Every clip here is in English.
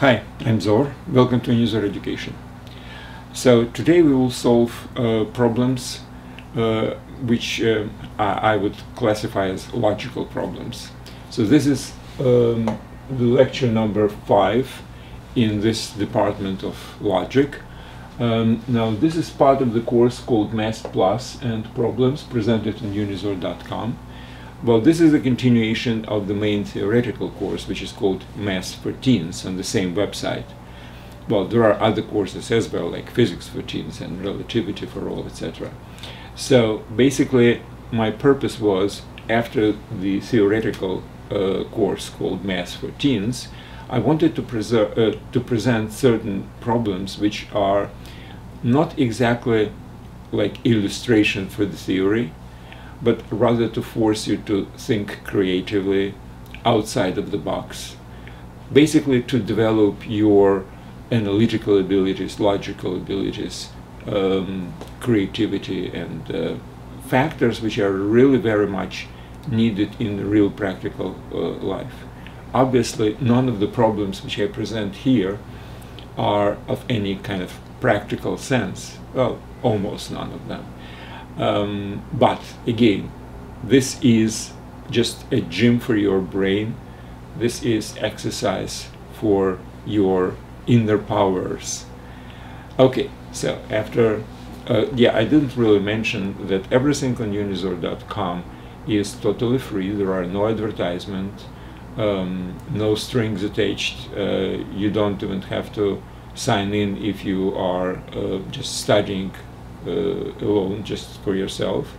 Hi, I'm Zor. Welcome to Unizor Education. So today we will solve uh, problems uh, which uh, I, I would classify as logical problems. So this is um, the lecture number five in this department of logic. Um, now this is part of the course called Math Plus and Problems presented on unizor.com. Well, this is a continuation of the main theoretical course, which is called Math for Teens on the same website. Well, there are other courses as well, like Physics for Teens and Relativity for All, etc. So basically, my purpose was after the theoretical uh, course called Math for Teens, I wanted to, preserve, uh, to present certain problems which are not exactly like illustration for the theory, but rather to force you to think creatively outside of the box. Basically, to develop your analytical abilities, logical abilities, um, creativity, and uh, factors which are really very much needed in real practical uh, life. Obviously, none of the problems which I present here are of any kind of practical sense. Well, almost none of them. Um, but again, this is just a gym for your brain. This is exercise for your inner powers. Okay, so after, uh, yeah, I didn't really mention that everything on unizor.com is totally free. There are no advertisements, um, no strings attached. Uh, you don't even have to sign in if you are uh, just studying alone, just for yourself.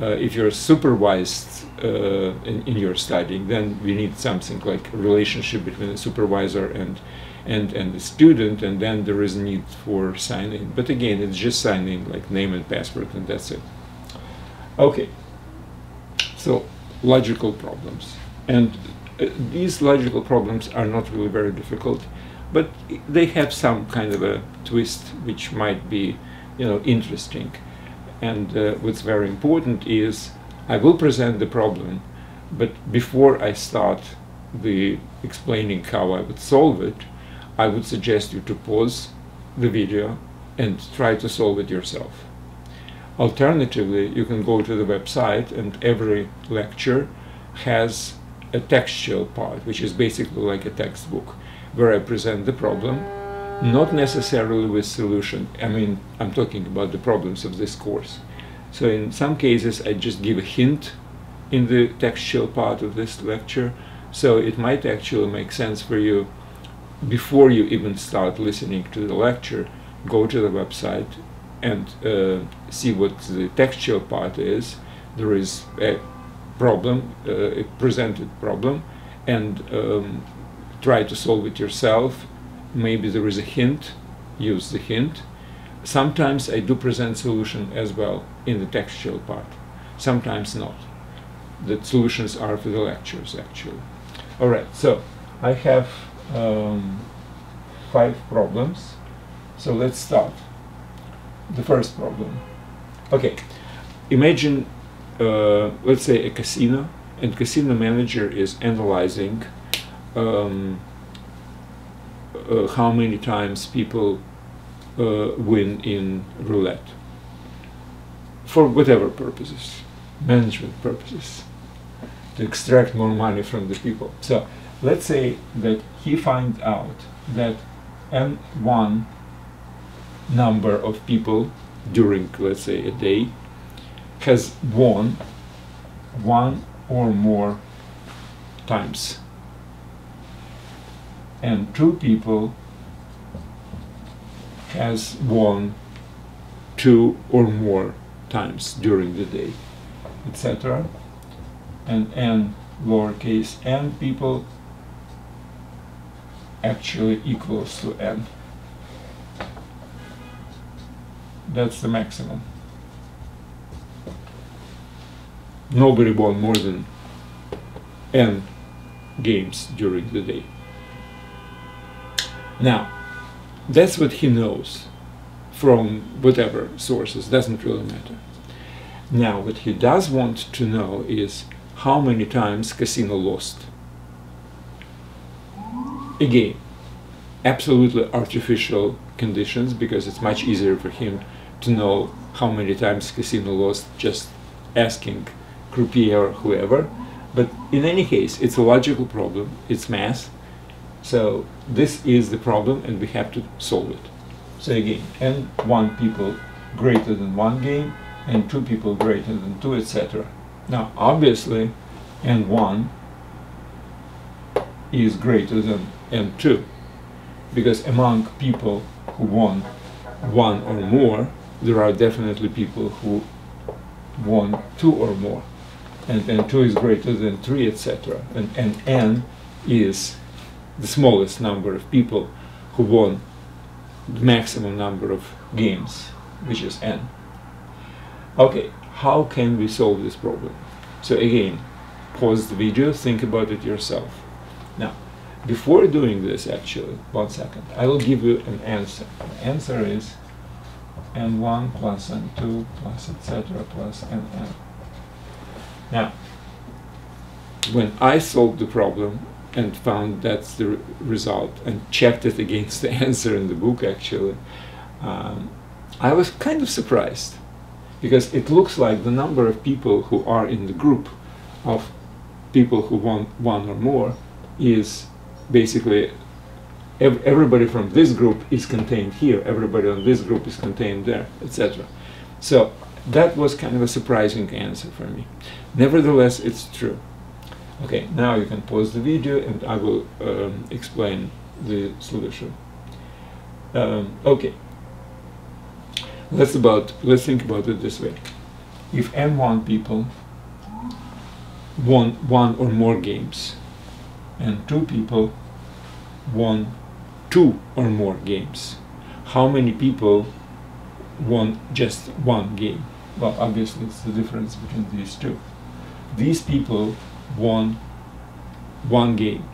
Uh, if you're supervised uh, in, in, your studying, then we need something like a relationship between the supervisor and and and the student, and then there is need for signing. But again, it's just signing like name and password, and that's it. Okay. So logical problems, and uh, these logical problems are not really very difficult, but they have some kind of a twist which might be you know, interesting. And uh, what's very important is I will present the problem, but before I start the explaining how I would solve it, I would suggest you to pause the video and try to solve it yourself. Alternatively, you can go to the website and every lecture has a textual part, which is basically like a textbook, where I present the problem not necessarily with solution. I mean, I'm talking about the problems of this course. So in some cases, I just give a hint in the textual part of this lecture. So it might actually make sense for you before you even start listening to the lecture, go to the website and uh, see what the textual part is. There is a problem, uh, a presented problem, and um, try to solve it yourself maybe there is a hint, use the hint. Sometimes I do present solution as well in the textual part, sometimes not. The solutions are for the lectures actually. All right, so I have um, five problems. So let's start. The first problem. Okay, imagine, uh, let's say a casino, and casino manager is analyzing um, uh, how many times people uh, win in roulette for whatever purposes, management purposes, to extract more money from the people. So let's say that he finds out that n1 number of people during, let's say, a day has won one or more times and two people has won two or more times during the day, etc. And n lowercase n people actually equals to n. That's the maximum. Nobody won more than n games during the day. Now, that's what he knows from whatever sources, doesn't really matter. Now, what he does want to know is how many times casino lost. Again, absolutely artificial conditions because it's much easier for him to know how many times casino lost just asking croupier or whoever. But in any case, it's a logical problem, it's math. So this is the problem and we have to solve it. So again, n1 people greater than one game and two people greater than two, etc. Now obviously n1 is greater than n2 because among people who won one or more, there are definitely people who won two or more. And n2 is greater than 3, etc. And, and n is the smallest number of people who won the maximum number of games, which is n. Okay, how can we solve this problem? So again, pause the video, think about it yourself. Now, before doing this actually, one second, I will give you an answer. The answer is n1 plus n2 plus etc plus nn. Now, when I solved the problem and found that's the re result and checked it against the answer in the book actually, um, I was kind of surprised because it looks like the number of people who are in the group of people who want one or more is basically ev everybody from this group is contained here, everybody on this group is contained there, etc. So that was kind of a surprising answer for me. Nevertheless, it's true. Okay, now you can pause the video and I will um, explain the solution. Um, okay, let's about let's think about it this way. If n1 people won one or more games, and two people won two or more games. How many people won just one game? Well, obviously it's the difference between these two. These people won one game.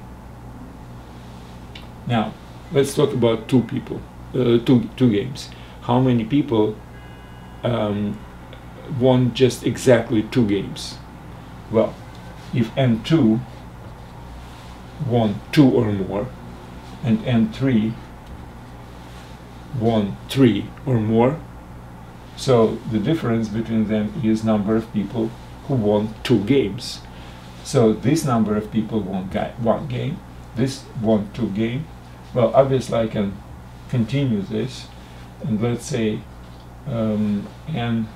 Now, let's talk about two people, uh, two, two games. How many people um, won just exactly two games? Well, if N2 won two or more, and N3 won three or more. So the difference between them is number of people who won two games. So this number of people won one game, this won two game. Well, obviously I can continue this, and let's say um, n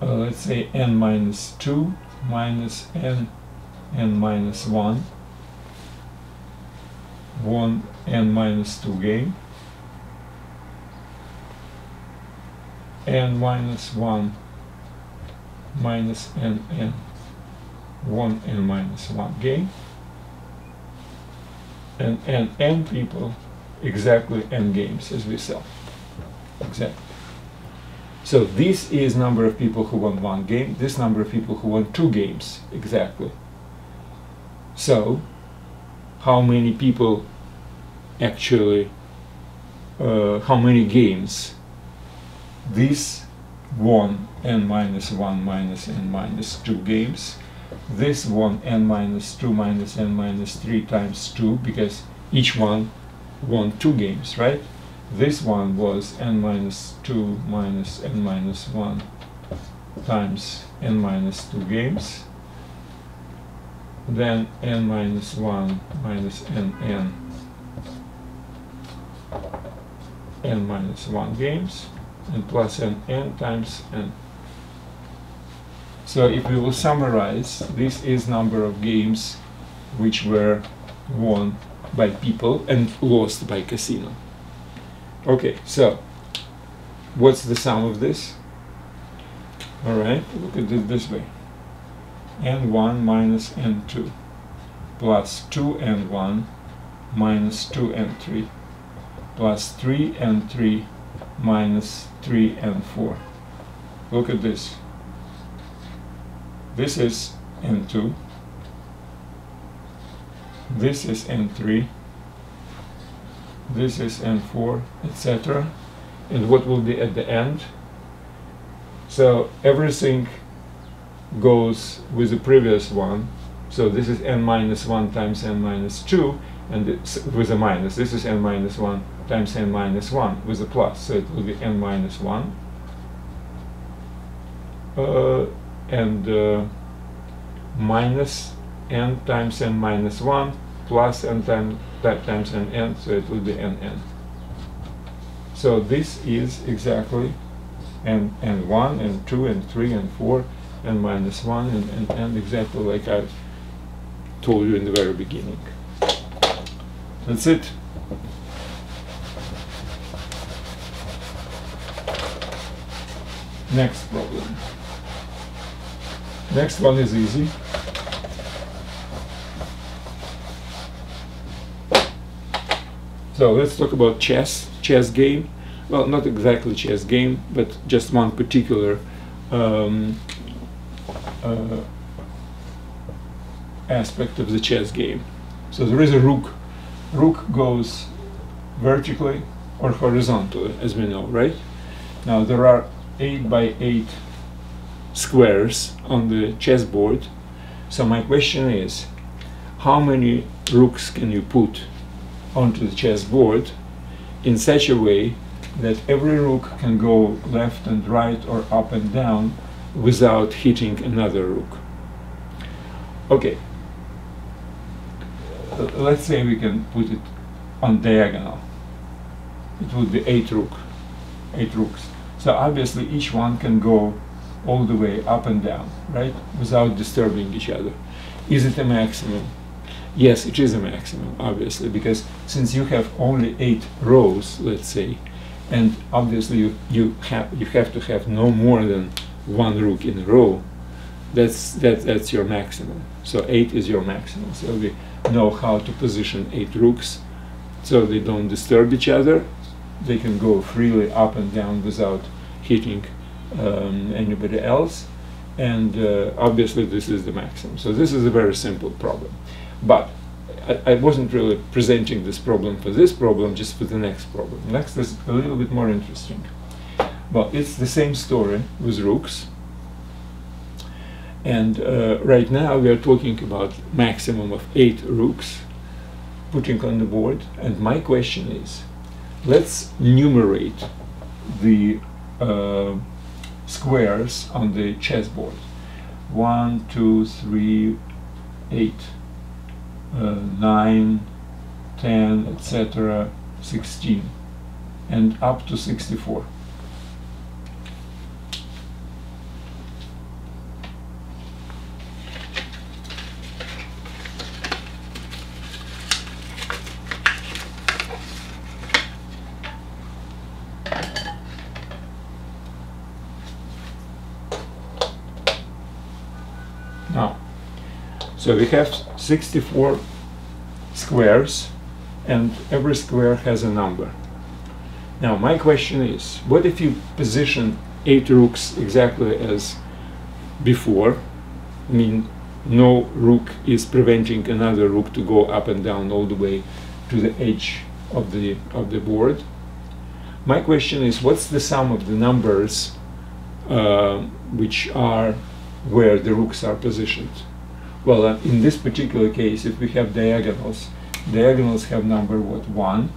uh, let's say n minus 2 minus n n minus 1 1 n minus 2 game n minus 1 minus n n 1 n minus 1 game and n n people exactly n games as we saw. Exactly. So this is number of people who won one game this number of people who won two games exactly. So, how many people actually, uh, how many games this won n minus 1 minus n minus 2 games, this won n minus 2 minus n minus 3 times 2 because each one won two games, right? This one was n minus 2 minus n minus 1 times n minus 2 games then n minus 1 minus n n n minus 1 games and plus n n times n. So if we will summarize, this is number of games which were won by people and lost by casino. Okay, so what's the sum of this? Alright, look at it this way n1 minus n2 plus 2n1 minus 2n3 plus 3n3 minus 3n4. Look at this. This is n2. This is n3. This is n4, etc. And what will be at the end? So everything goes with the previous one So this is n minus 1 times n minus 2 and with a minus. This is n minus 1 times n minus 1 with a plus. So it will be n minus 1. Uh, and uh, minus n times n minus 1 plus n time, times n n, so it will be n n. So this is exactly n, n1, and 2 and 3, and 4, and minus 1, and, and, and exactly like I told you in the very beginning. That's it. Next problem. Next one is easy. So let's talk about chess, chess game. Well, not exactly chess game, but just one particular um, uh, aspect of the chess game. So there is a rook. Rook goes vertically or horizontally, as we know, right? Now there are 8 by 8 squares on the chessboard. So my question is, how many rooks can you put onto the chessboard in such a way that every rook can go left and right or up and down without hitting another rook. Okay, let's say we can put it on diagonal. It would be eight rook, eight rooks. So obviously each one can go all the way up and down, right, without disturbing each other. Is it a maximum? Yes, it is a maximum, obviously, because since you have only eight rows, let's say, and obviously you, you have you have to have no more than one rook in a row. That's that that's your maximum. So eight is your maximum. So we know how to position eight rooks, so they don't disturb each other. They can go freely up and down without hitting um, anybody else. And uh, obviously this is the maximum. So this is a very simple problem. But I, I, wasn't really presenting this problem for this problem, just for the next problem. Next is a little bit more interesting. Well, it's the same story with rooks. And uh, right now we are talking about maximum of eight rooks putting on the board. And my question is, let's numerate the uh, squares on the chessboard. One, two, three, eight uh, 9, 10, etc., 16, and up to 64. Now, so we have 64 squares and every square has a number. Now my question is, what if you position eight rooks exactly as before? I mean, no rook is preventing another rook to go up and down all the way to the edge of the of the board. My question is, what's the sum of the numbers uh, which are where the rooks are positioned? Well, uh, in this particular case, if we have diagonals, diagonals have number what 1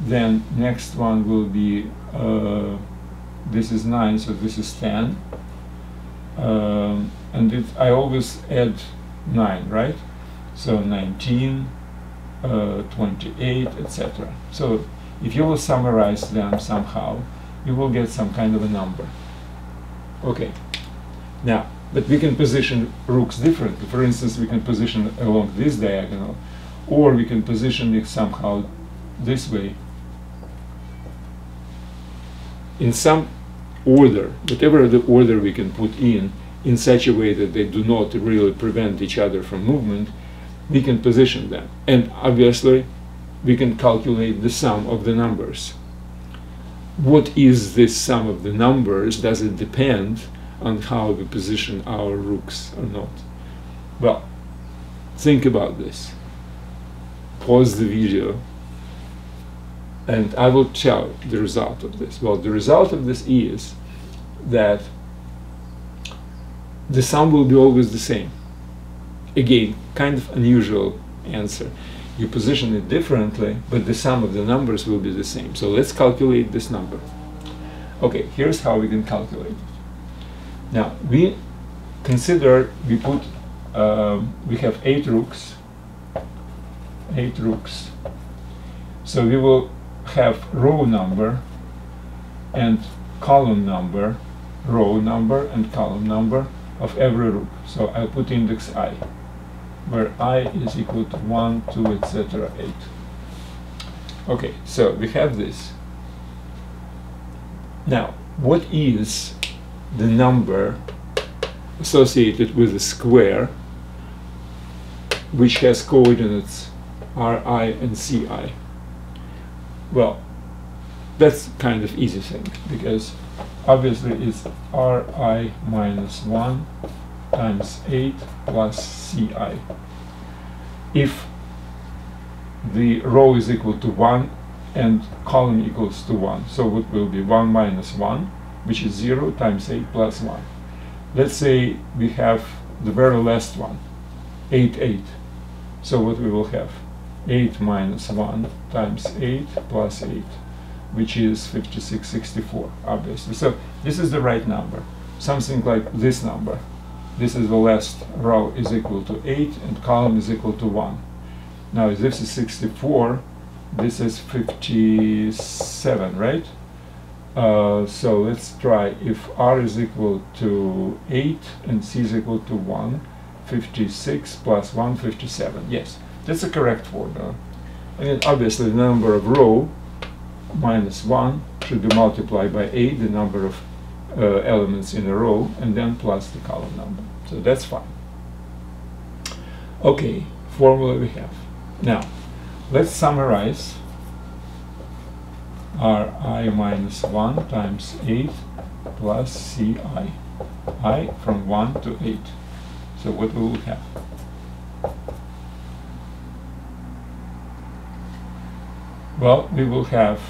then next one will be uh, this is 9 so this is 10 um, and it, I always add 9 right? So 19 uh, 28 etc so if you will summarize them somehow you will get some kind of a number. Okay. Now but we can position rooks differently. For instance, we can position along this diagonal, or we can position it somehow this way. In some order, whatever the order we can put in, in such a way that they do not really prevent each other from movement, we can position them. And obviously, we can calculate the sum of the numbers. What is this sum of the numbers? Does it depend on how we position our rooks or not. Well, think about this. Pause the video and I will tell the result of this. Well, the result of this is that the sum will be always the same. again, kind of unusual answer. You position it differently, but the sum of the numbers will be the same. So let's calculate this number. Okay, here's how we can calculate it. Now, we consider, we put, um, we have eight rooks, eight rooks. So we will have row number and column number, row number and column number of every rook. So I put index i, where i is equal to 1, 2, etc., 8. Okay, so we have this. Now, what is the number associated with a square which has coordinates ri and ci? Well, that's kind of easy thing because obviously it's ri minus 1 times 8 plus ci. If the row is equal to 1 and column equals to 1, so it will be 1 minus 1, which is 0 times 8 plus 1. Let's say we have the very last one, 8, 8. So what we will have? 8 minus 1 times 8 plus 8 which is 5664 obviously so this is the right number something like this number this is the last row is equal to 8 and column is equal to 1 now this is 64 this is 57 right uh, so let's try if r is equal to 8 and c is equal to 1 56 plus 1 57 yes that's the correct formula and then obviously the number of row minus 1 should be multiplied by 8, the number of uh, elements in a row, and then plus the column number. So that's fine. Okay, formula we have. Now, let's summarize Ri minus 1 times 8 plus Ci. i from 1 to 8. So what will we have? Well, we will have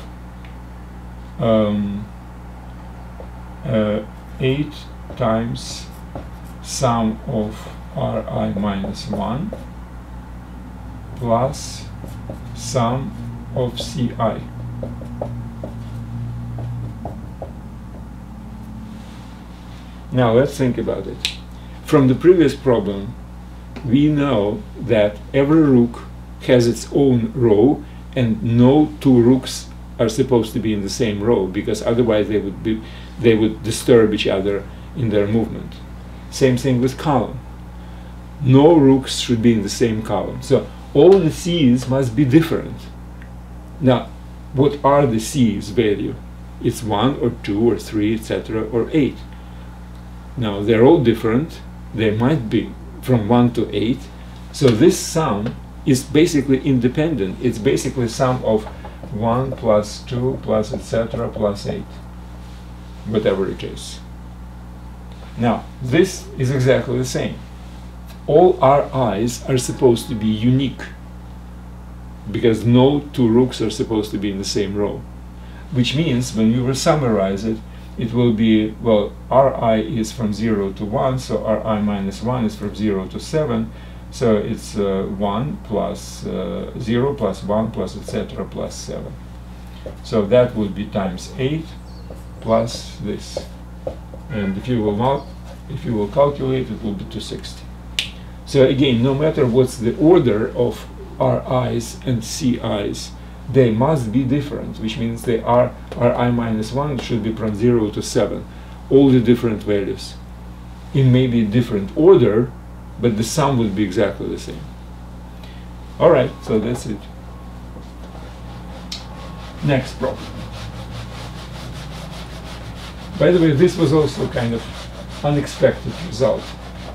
um, uh, 8 times sum of Ri minus 1 plus sum of Ci. Now let's think about it. From the previous problem, we know that every rook has its own row and no two rooks are supposed to be in the same row because otherwise they would be they would disturb each other in their movement. Same thing with column. No rooks should be in the same column. So all the C's must be different. Now, what are the C's value? It's 1 or 2 or 3, etc., or 8. Now, they're all different. They might be from 1 to 8. So this sum is basically independent. It's basically sum of 1 plus 2 plus etc. plus 8, whatever it is. Now, this is exactly the same. All our Ri's are supposed to be unique because no two rooks are supposed to be in the same row. Which means when you summarize it, it will be, well, Ri is from 0 to 1, so Ri minus 1 is from 0 to 7, so it's uh, 1 plus, uh, 0 plus 1 plus etc. plus 7. So that would be times 8 plus this. And if you will not, if you will calculate, it will be 260. So again, no matter what's the order of Ri's and Ci's, they must be different, which means they are Ri minus 1 should be from 0 to 7, all the different values. In maybe different order, but the sum would be exactly the same. Alright, so that's it. Next problem. By the way, this was also kind of unexpected result,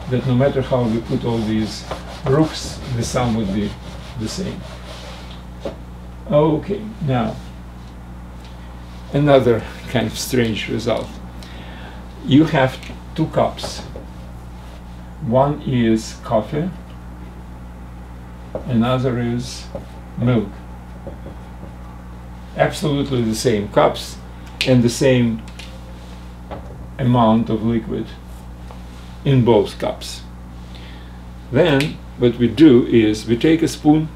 that no matter how we put all these rooks, the sum would be the same. Okay, now, another kind of strange result. You have two cups one is coffee, another is milk. Absolutely the same cups and the same amount of liquid in both cups. Then what we do is we take a spoon,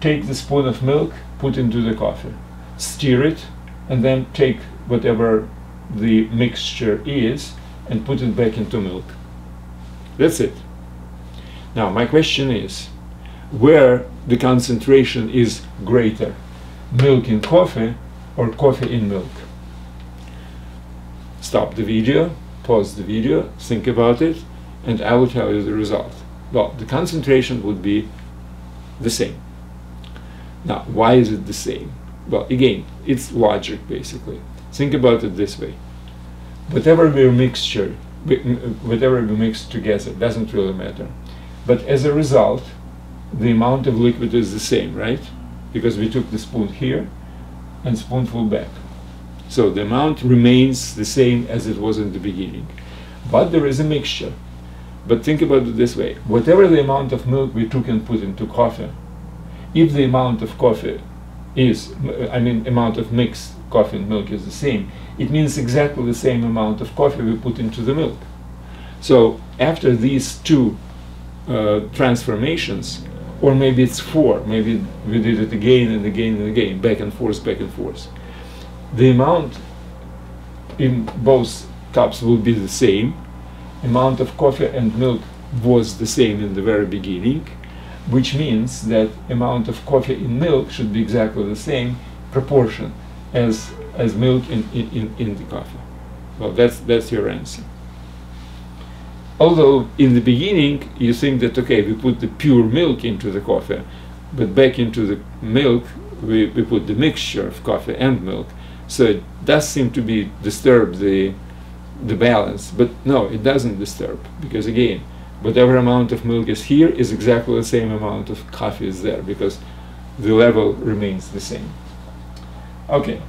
take the spoon of milk, put into the coffee, stir it, and then take whatever the mixture is and put it back into milk. That's it. Now my question is, where the concentration is greater, milk in coffee or coffee in milk? Stop the video, pause the video, think about it, and I will tell you the result. Well, the concentration would be the same. Now, why is it the same? Well, again, it's logic basically. Think about it this way. Whatever we mixture, whatever we mix together, doesn't really matter. But as a result, the amount of liquid is the same, right? Because we took the spoon here and spoonful back. So the amount remains the same as it was in the beginning. But there is a mixture. But think about it this way. Whatever the amount of milk we took and put into coffee, if the amount of coffee is, I mean, amount of mixed coffee and milk is the same, it means exactly the same amount of coffee we put into the milk. So after these two uh, transformations, or maybe it's four, maybe we did it again and again and again, back and forth, back and forth. The amount in both cups will be the same. Amount of coffee and milk was the same in the very beginning, which means that amount of coffee in milk should be exactly the same proportion as as milk in, in, in the coffee. Well, that's that's your answer. Although in the beginning you think that okay, we put the pure milk into the coffee, but back into the milk we, we put the mixture of coffee and milk. So it does seem to be disturb the the balance, but no, it doesn't disturb because again, whatever amount of milk is here is exactly the same amount of coffee is there because the level remains the same. Okay.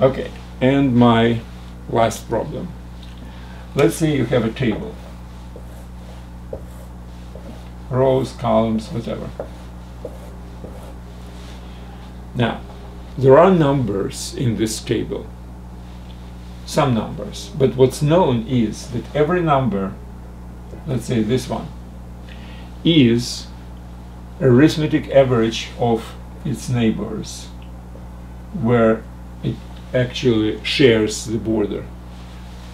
Okay, and my last problem. Let's say you have a table. Rows, columns, whatever. Now, there are numbers in this table. Some numbers. But what's known is that every number, let's say this one, is arithmetic average of its neighbors, where it actually shares the border.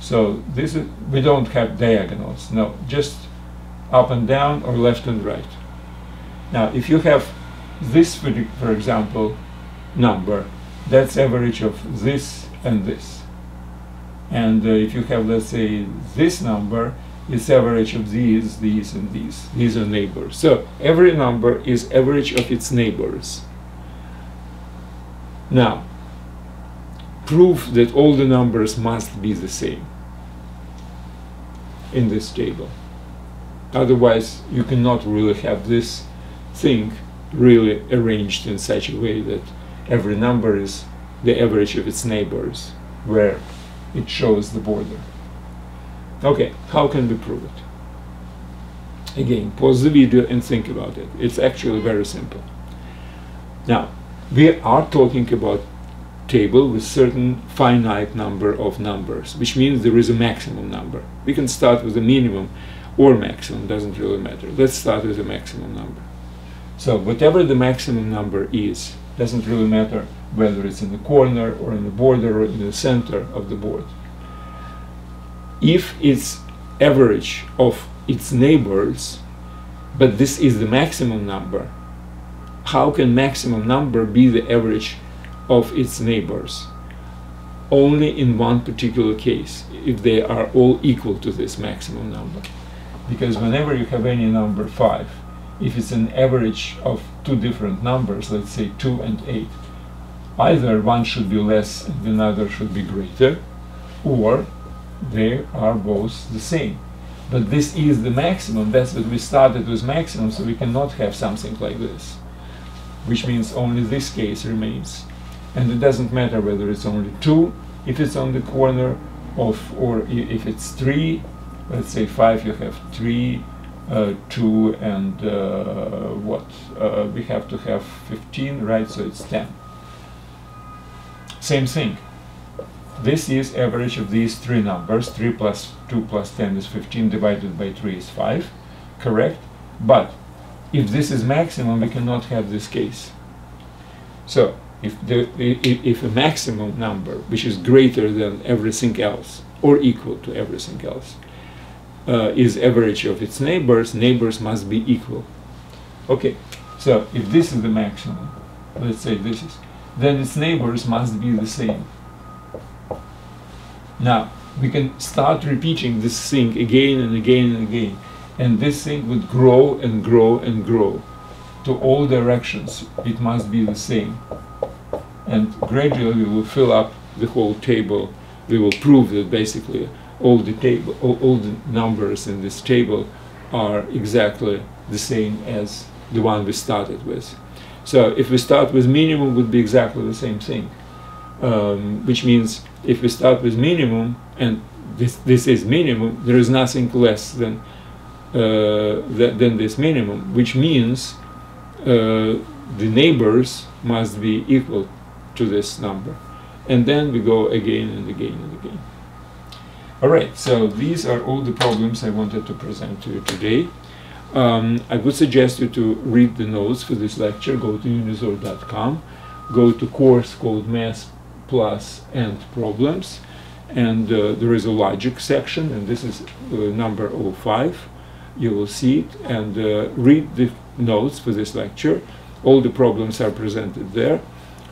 So this is, we don't have diagonals, no, just up and down or left and right. Now, if you have this, for example, number, that's average of this and this. And uh, if you have, let's say, this number, it's average of these, these, and these. These are neighbors. So every number is average of its neighbors. Now, prove that all the numbers must be the same in this table. Otherwise, you cannot really have this thing really arranged in such a way that every number is the average of its neighbors, where it shows the border. Okay, how can we prove it? Again, pause the video and think about it. It's actually very simple. Now, we are talking about table with certain finite number of numbers, which means there is a maximum number. We can start with a minimum or maximum, doesn't really matter. Let's start with a maximum number. So whatever the maximum number is, doesn't really matter whether it's in the corner or in the border or in the center of the board if it's average of its neighbors, but this is the maximum number, how can maximum number be the average of its neighbors? Only in one particular case, if they are all equal to this maximum number. Because whenever you have any number 5, if it's an average of two different numbers, let's say 2 and 8, either one should be less and the other should be greater, or they are both the same. But this is the maximum, that's what we started with maximum, so we cannot have something like this. Which means only this case remains. And it doesn't matter whether it's only 2, if it's on the corner of, or if it's 3, let's say 5, you have 3, uh, 2, and uh, what? Uh, we have to have 15, right? So it's 10. Same thing this is average of these three numbers 3 plus 2 plus 10 is 15 divided by 3 is 5 correct but if this is maximum we cannot have this case so if the if, if a maximum number which is greater than everything else or equal to everything else uh, is average of its neighbors neighbors must be equal okay so if this is the maximum let's say this is then its neighbors must be the same now, we can start repeating this thing again and again and again. And this thing would grow and grow and grow. To all directions, it must be the same. And gradually we will fill up the whole table. We will prove that basically all the table, all, all the numbers in this table are exactly the same as the one we started with. So if we start with minimum, would be exactly the same thing um, which means if we start with minimum and this this is minimum, there is nothing less than uh, th than this minimum, which means uh, the neighbors must be equal to this number, and then we go again and again and again. All right, so these are all the problems I wanted to present to you today. Um, I would suggest you to read the notes for this lecture. Go to unizor.com, go to course called Math plus and problems. And uh, there is a logic section and this is uh, number 05 you will see it. And uh, read the notes for this lecture. All the problems are presented there.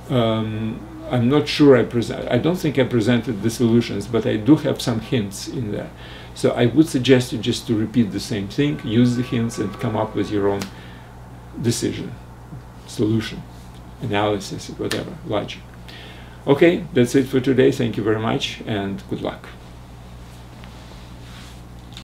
Um, I'm not sure I present I don't think I presented the solutions but I do have some hints in there so I would suggest you just to repeat the same thing use the hints and come up with your own decision solution analysis whatever logic Okay, that's it for today. Thank you very much and good luck.